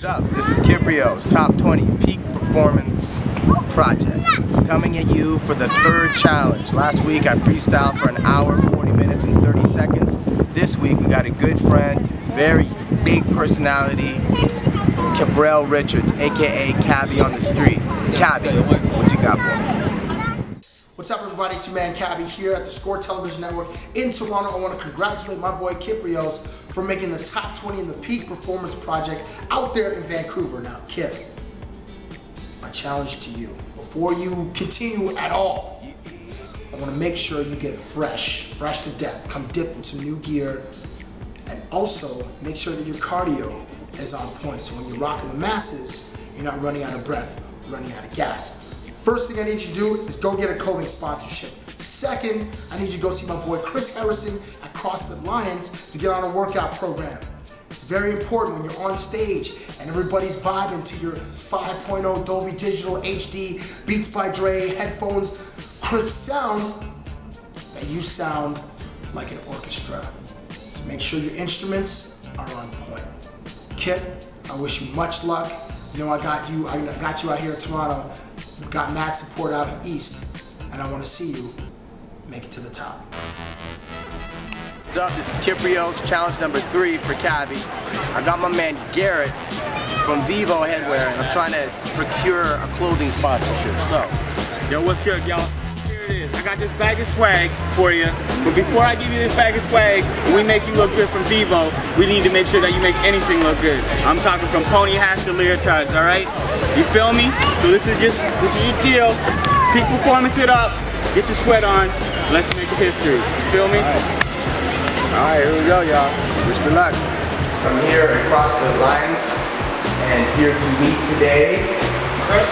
What's up? This is Kyprios, Top 20 Peak Performance Project. Coming at you for the third challenge. Last week I freestyled for an hour, 40 minutes, and 30 seconds. This week we got a good friend, very big personality, Cabral Richards, aka Cabbie on the street. Cabbie, what you got for me? What's up, everybody? It's your man Cabbie here at the Score Television Network in Toronto. I want to congratulate my boy Kyprios for making the top 20 in the Peak Performance Project out there in Vancouver. Now, Kip, my challenge to you, before you continue at all, I want to make sure you get fresh, fresh to death. Come dip in some new gear, and also make sure that your cardio is on point. So when you're rocking the masses, you're not running out of breath, running out of gas. First thing I need you to do is go get a clothing sponsorship. Second, I need you to go see my boy Chris Harrison at CrossFit Lions to get on a workout program. It's very important when you're on stage and everybody's vibing to your 5.0 Dolby Digital HD Beats by Dre headphones crisp sound that you sound like an orchestra. So make sure your instruments are on point. Kip, I wish you much luck. You know I got you, I got you out here in Toronto got mad support out east, and I want to see you make it to the top. What's up? This is Kyprios, challenge number three for Cabbie. I got my man Garrett from Vivo Headwear, and I'm trying to procure a clothing sponsorship. So, yo, what's good, y'all? Here it is. I got this bag of swag for you. But before I give you this bag of swag, we make you look good from Vivo, we need to make sure that you make anything look good. I'm talking from pony hats to leotards, all right? You feel me? So this is just, this is your deal. Peak performance it up. Get your sweat on. Let's make a history. You feel me? All right, all right here we go, y'all. Wish me luck. I'm here at CrossFit Lions, and here to meet today. Chris,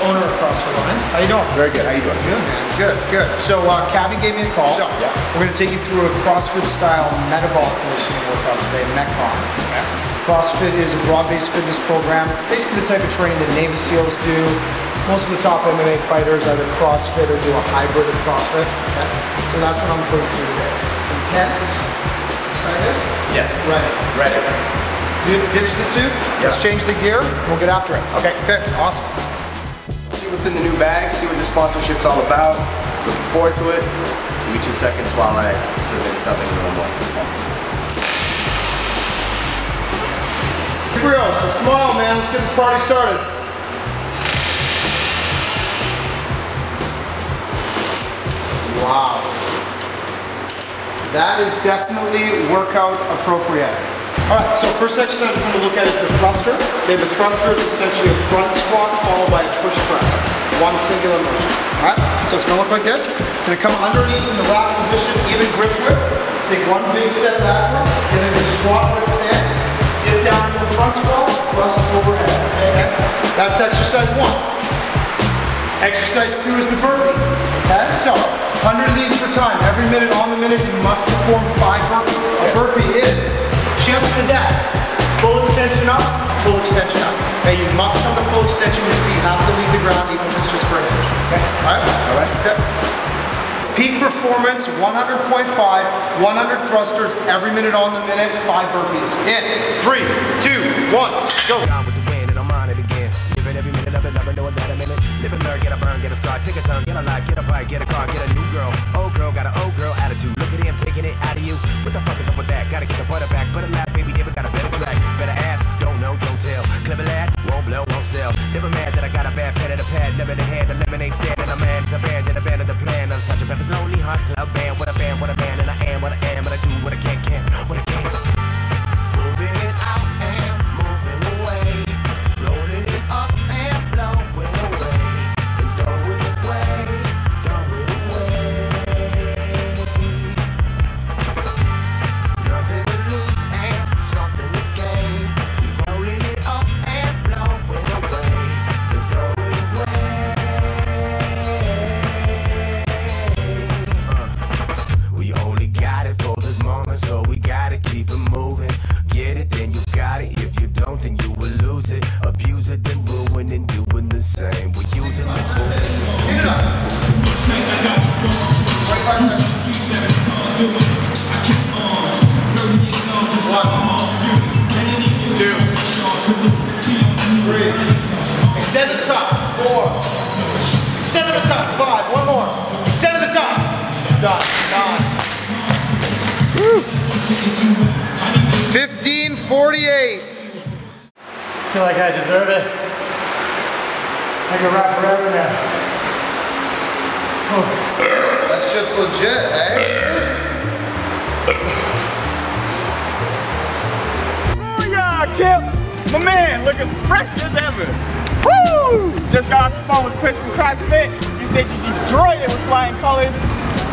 owner of CrossFit Lions. How you doing? Very good. How you doing? Good, man. Good, good. So, uh, Cabbie gave me a call. So, yeah. We're going to take you through a CrossFit style metabolic conditioning workout today, Metcon. Okay. CrossFit is a broad-based fitness program, basically the type of training that Navy SEALs do. Most of the top MMA fighters either CrossFit or do a hybrid of CrossFit. Okay? So that's what I'm putting through today. Intense, excited, Yes. ready. Ready. Ditch the two. Let's change the gear. We'll get after it. Okay. Okay. Awesome. See what's in the new bag, see what the sponsorship's all about. Looking forward to it. Give me two seconds while I slip something a little more. Rios, come on, man. Let's get this party started. Wow. That is definitely workout appropriate. All right, so first exercise we're going to look at is the thruster. Okay, the thruster is essentially a front squat followed by a push press. One singular motion. All right, so it's going to look like this. Going to come underneath in the back position, even grip width. Take one big step backwards, get into squat width stance. Dip down into the front squat, thrust overhead. Okay? That's exercise one. Exercise two is the burpee. Okay? So, 100 of these per time. Every minute on the minute, you must perform five burpees. A burpee is chest to deck. Full extension up, full extension up. Okay, you must come to full extension. Your feet have to leave the ground, even if it's just for an inch. Okay? Alright? Alright. Okay. Peak performance, 100.5, 100 thrusters every minute on the minute, five burpees. In three, two, one, go. Gone with the wind and I'm on it again. Living every minute of it, loving knowing that I'm in it. Live and learn, get a burn, get a start, take a turn, get a life, get a bike, get a car, get a new girl. Old girl, got an old girl attitude. Look at him taking it out of you. What the fuck is up with that? Gotta get the butter back, but last baby never got a better track. Better ask, don't know, don't tell. Clever lad, won't blow, won't sell. Never mad that I got a bad pen and a pad, lemon in hand, a lemonade stand, and a man, it's a band, and a band of the plan. I'm such a pepper's lonely hearts club band. What a band, what a gotta keep it moving. Get it, then you got it. If you don't, then you will lose it. Abuse it, then ruin and doing the same. We're using the Extend the top, four. Extend the top, five. One more. Extend the top. Done. Done. 1548. Feel like I deserve it. I can rap forever now. That shit's legit, eh? Oh yeah, Kip! My man, looking fresh as ever. Woo! Just got off the phone with Chris from CrossFit. He said you destroyed it with flying colors.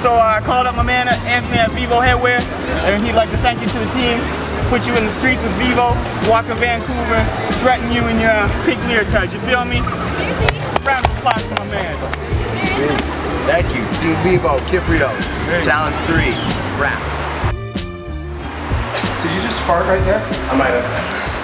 So uh, I called up my man Anthony at Vivo Headwear, and he'd like to thank you to the team. Put you in the street with Vivo, walking Vancouver, strutting you in your pink leotard. You feel me? Round of applause for my man. Thank you. Team Vivo, Kyprios. Challenge three. Wrap. Did you just fart right there? I might have.